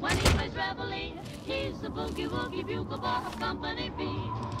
when he plays reveille. He's the boogie woogie bugle boy of Company B.